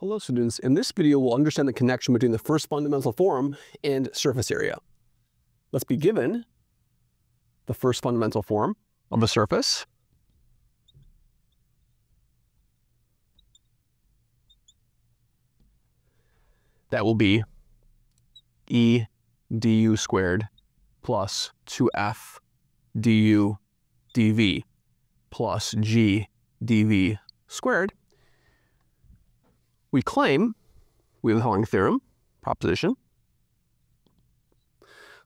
Hello students, in this video we'll understand the connection between the first fundamental form and surface area. Let's be given the first fundamental form of a surface. That will be E du squared plus 2f du dv plus g dv squared we claim, we have the following theorem, proposition,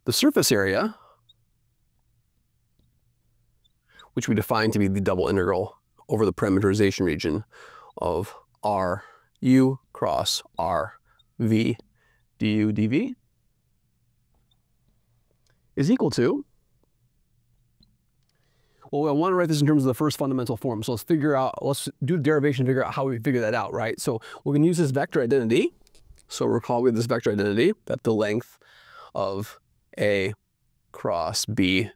the surface area, which we define to be the double integral over the parameterization region of r u cross r v du dv, is equal to well, I want to write this in terms of the first fundamental form. So let's figure out, let's do derivation, figure out how we figure that out, right? So we're going to use this vector identity. So recall we have this vector identity that the length of A cross B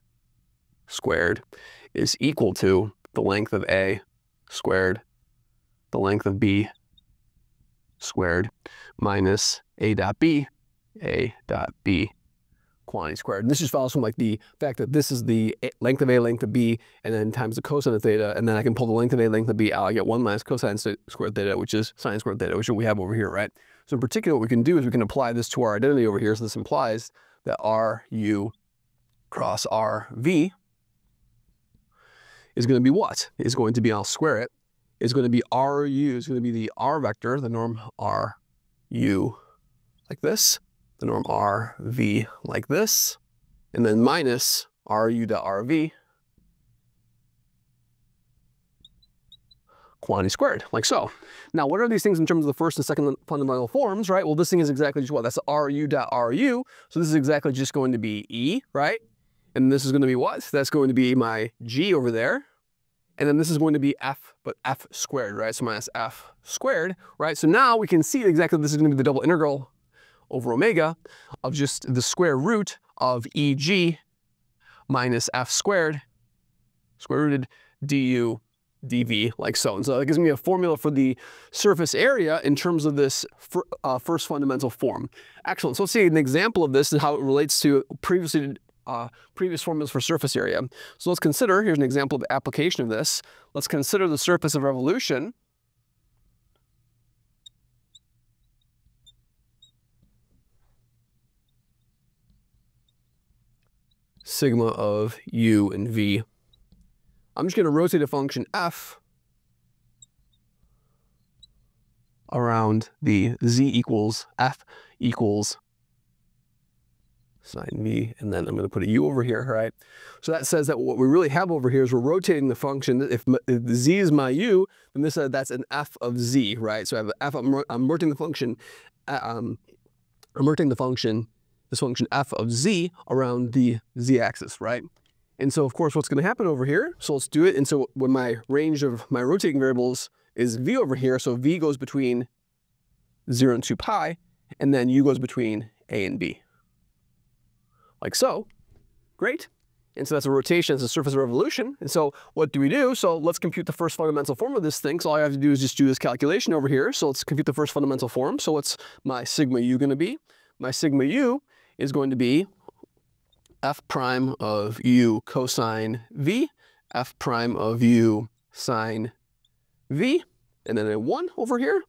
squared is equal to the length of A squared, the length of B squared minus A dot B, A dot B quantity squared. And this just follows from like the fact that this is the length of A, length of B, and then times the cosine of theta, and then I can pull the length of A, length of B out. I get 1 minus cosine squared theta, which is sine squared theta, which we have over here, right? So in particular, what we can do is we can apply this to our identity over here. So this implies that RU cross RV is going to be what? Is going to be, I'll square it, is going to be RU, is going to be the R vector, the norm RU, like this, the norm RV like this, and then minus RU dot RV quantity squared, like so. Now, what are these things in terms of the first and second fundamental forms, right? Well, this thing is exactly just what? That's RU dot RU. So this is exactly just going to be E, right? And this is going to be what? That's going to be my G over there. And then this is going to be F, but F squared, right? So minus F squared, right? So now we can see exactly this is going to be the double integral over omega of just the square root of EG minus F squared, square rooted du dv like so. And so that gives me a formula for the surface area in terms of this uh, first fundamental form. Excellent. So let's see an example of this and how it relates to previously uh, previous formulas for surface area. So let's consider, here's an example of application of this. Let's consider the surface of revolution sigma of u and v. I'm just going to rotate a function f around the z equals f equals sine v, and then I'm going to put a u over here, right? So that says that what we really have over here is we're rotating the function. If, if z is my u, then this uh, that's an f of z, right? So I have f, I'm, I'm rotating the function, uh, um, I'm rotating the function this function f of z around the z-axis, right? And so, of course, what's going to happen over here, so let's do it. And so when my range of my rotating variables is v over here, so v goes between 0 and 2 pi, and then u goes between a and b. Like so. Great. And so that's a rotation, it's a surface of revolution. And so what do we do? So let's compute the first fundamental form of this thing. So all I have to do is just do this calculation over here. So let's compute the first fundamental form. So what's my sigma u going to be? My sigma u is going to be f prime of u cosine v, f prime of u sine v, and then a 1 over here.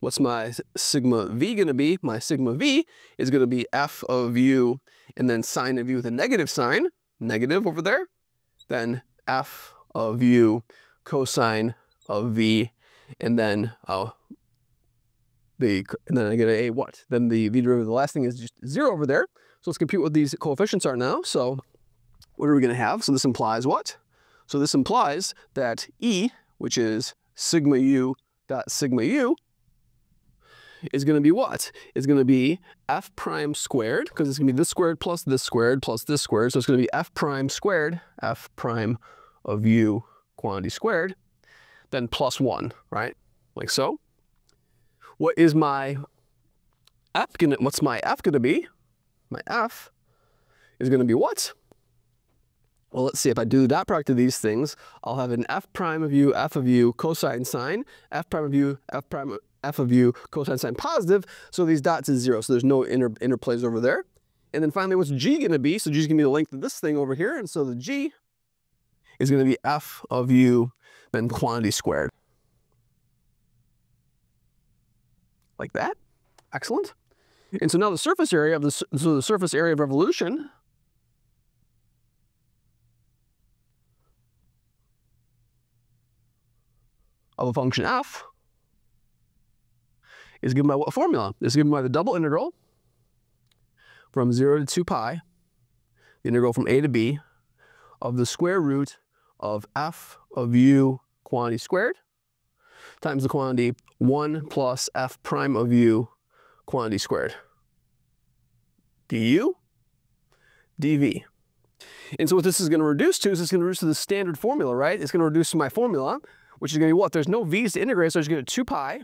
What's my sigma v going to be? My sigma v is going to be f of u and then sine of u with a negative sign, negative over there. Then f of u cosine of v, and then uh, the, and then I get a what? Then the v derivative, of the last thing is just zero over there. So let's compute what these coefficients are now. So what are we going to have? So this implies what? So this implies that E, which is sigma u dot sigma u, is going to be what? It's going to be f prime squared, because it's going to be this squared plus this squared plus this squared. So it's going to be f prime squared, f prime of u quantity squared, then plus 1, right? Like so. What is my f gonna, what's my f gonna be? My f is gonna be what? Well, let's see, if I do the dot product of these things, I'll have an f prime of u, f of u, cosine sine, f prime of u, f prime, f of u cosine sine positive, so these dots is zero, so there's no inter interplays over there. And then finally, what's g to be? So g is to be the length of this thing over here, and so the g is to be f of u then quantity squared. Like that. Excellent. And so now the surface area of the, so the surface area of revolution of a function f is given by what formula? It's given by the double integral from 0 to 2 pi, the integral from a to b, of the square root of f of u quantity squared times the quantity 1 plus f prime of u quantity squared. du dv. And so what this is going to reduce to is it's going to reduce to the standard formula, right? It's going to reduce to my formula, which is going to be what? There's no v's to integrate, so it's going to 2 pi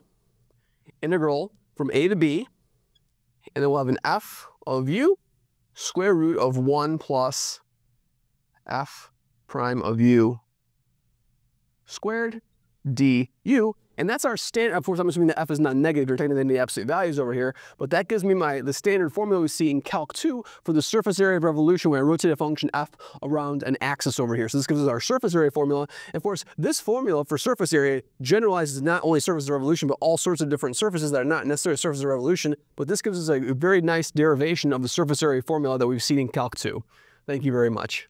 integral from a to b, and then we'll have an f of u square root of 1 plus f prime of u squared du and that's our standard, of course I'm assuming the f is not negative, you're taking any absolute values over here, but that gives me my the standard formula we see in Calc 2 for the surface area of revolution when I rotate a function f around an axis over here. So this gives us our surface area formula. And of course, this formula for surface area generalizes not only surface of revolution, but all sorts of different surfaces that are not necessarily surface of revolution, but this gives us a very nice derivation of the surface area formula that we've seen in Calc 2. Thank you very much.